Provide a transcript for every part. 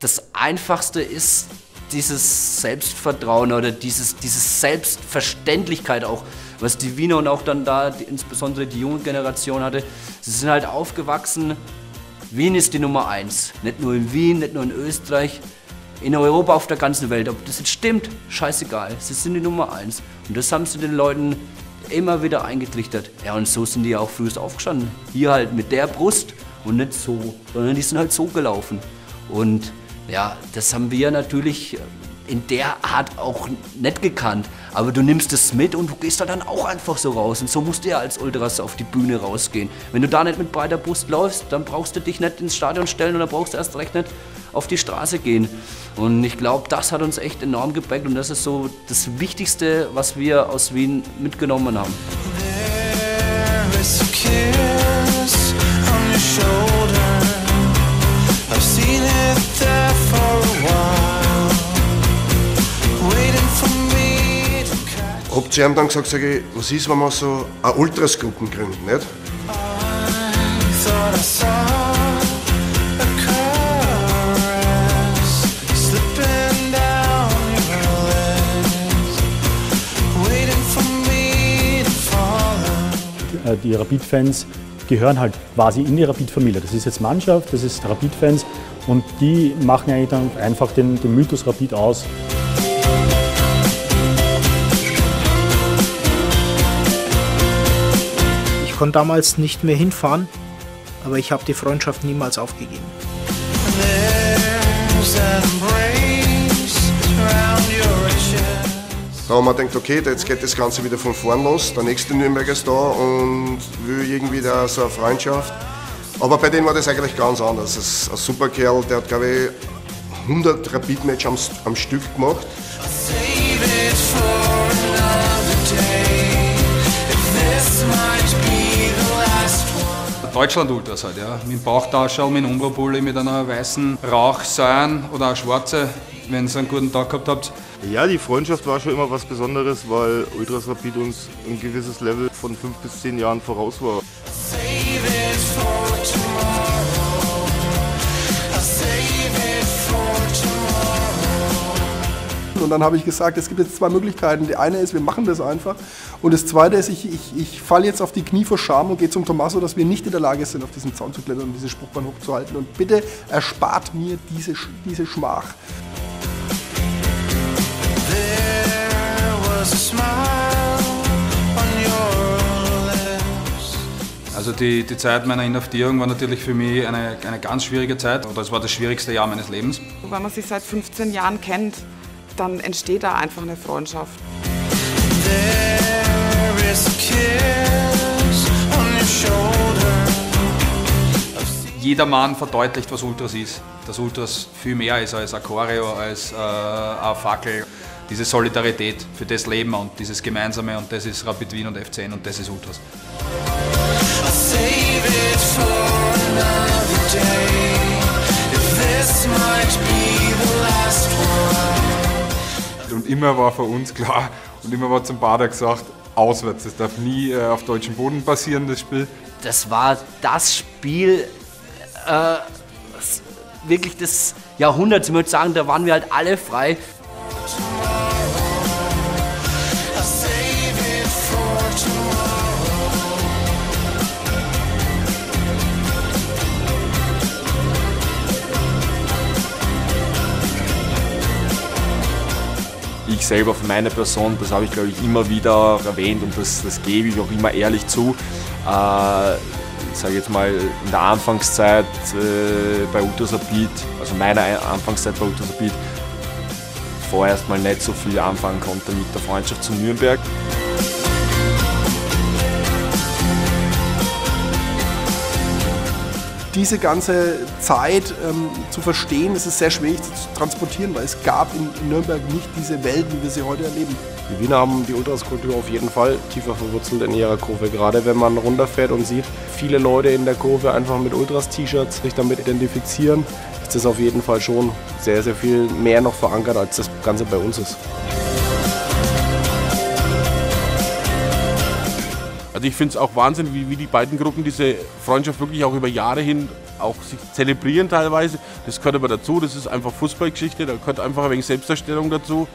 das Einfachste ist dieses Selbstvertrauen oder dieses, diese Selbstverständlichkeit auch, was die Wiener und auch dann da, die, insbesondere die junge Generation hatte. Sie sind halt aufgewachsen, Wien ist die Nummer eins. Nicht nur in Wien, nicht nur in Österreich, in Europa, auf der ganzen Welt. Ob das jetzt stimmt, scheißegal. Sie sind die Nummer eins. Und das haben sie den Leuten immer wieder eingetrichtert. Ja, und so sind die auch frühest aufgestanden. Hier halt mit der Brust und nicht so, sondern die sind halt so gelaufen. Und ja, das haben wir natürlich in der Art auch nicht gekannt. Aber du nimmst es mit und du gehst da dann auch einfach so raus. Und so musst du ja als Ultras auf die Bühne rausgehen. Wenn du da nicht mit breiter Brust läufst, dann brauchst du dich nicht ins Stadion stellen dann brauchst du erst recht nicht auf die Straße gehen. Und ich glaube, das hat uns echt enorm geprägt und das ist so das Wichtigste, was wir aus Wien mitgenommen haben. Habt ihr ihm dann gesagt, sag ich, was ist, wenn wir so eine Ultras-Gruppen gründen, nicht? Äh, die Rapid-Fans gehören halt quasi in die Rapid-Familie. Das ist jetzt Mannschaft, das ist Rapid-Fans und die machen eigentlich dann einfach den, den Mythos Rapid aus. Konnte damals nicht mehr hinfahren, aber ich habe die Freundschaft niemals aufgegeben. Da haben wir gedacht, okay, jetzt geht das Ganze wieder von vorn los. Der nächste Nürnberger ist da und will irgendwie da so eine Freundschaft. Aber bei denen war das eigentlich ganz anders. Das ist ein super Kerl, der hat, glaube ich, 100 Rapid-Match am, am Stück gemacht. Deutschland-Ultras halt, ja. Mit dem Bauchtaschel, mit einem Umbro-Pulli, mit einer weißen Rauchsäulen oder auch schwarze, wenn ihr einen guten Tag gehabt habt. Ja, die Freundschaft war schon immer was Besonderes, weil Ultras Rapid uns ein gewisses Level von fünf bis zehn Jahren voraus war. Und dann habe ich gesagt, es gibt jetzt zwei Möglichkeiten. Die eine ist, wir machen das einfach. Und das zweite ist, ich, ich, ich falle jetzt auf die Knie vor Scham und gehe zum Tommaso, dass wir nicht in der Lage sind, auf diesen Zaun zu klettern und diese Spruchbahn hochzuhalten. Und bitte erspart mir diese, diese Schmach. Also die, die Zeit meiner Inhaftierung war natürlich für mich eine, eine ganz schwierige Zeit oder es war das schwierigste Jahr meines Lebens. Wenn man sich seit 15 Jahren kennt, dann entsteht da einfach eine Freundschaft. Jeder Mann verdeutlicht, was Ultras ist. Dass Ultras viel mehr ist als ein Choreo, als äh, eine Fackel. Diese Solidarität für das Leben und dieses Gemeinsame und das ist Rapid Wien und F10 und das ist Ultras. Und immer war für uns klar und immer war zum Bader gesagt, auswärts. Das darf nie äh, auf deutschem Boden passieren, das Spiel. Das war das Spiel, äh, wirklich des Jahrhunderts. Ich würde sagen, da waren wir halt alle frei. Ich selber für meine Person, das habe ich glaube ich immer wieder erwähnt und das, das gebe ich auch immer ehrlich zu. Äh, ich sage jetzt mal in der Anfangszeit äh, bei Ultrasapid, also meiner Anfangszeit bei Ultrasapid, vorerst mal nicht so viel anfangen konnte mit der Freundschaft zu Nürnberg. Diese ganze Zeit ähm, zu verstehen, ist es sehr schwierig zu transportieren, weil es gab in, in, Nürnberg nicht diese Welt, wie wir sie heute erleben. Die Wiener haben die Ultraskultur auf jeden Fall tiefer verwurzelt in ihrer Kurve. Gerade wenn man runterfährt und sieht, viele Leute in der Kurve einfach mit Ultras-T-Shirts sich damit identifizieren, ist das auf jeden Fall schon sehr, sehr viel mehr noch verankert, als das Ganze bei uns ist. Also ich finde es auch Wahnsinn, wie, wie die beiden Gruppen diese Freundschaft wirklich auch über Jahre hin auch sich zelebrieren teilweise. Das gehört aber dazu, das ist einfach Fußballgeschichte, da gehört einfach ein wenig Selbstdarstellung dazu.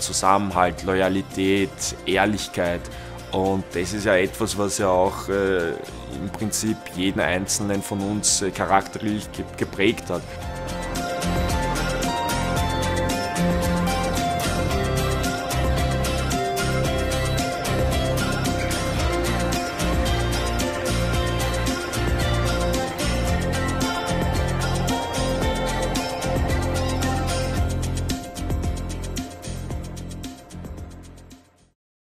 Zusammenhalt, Loyalität, Ehrlichkeit. Und das ist ja etwas, was ja auch äh, im Prinzip jeden Einzelnen von uns äh, charakterlich geprägt hat.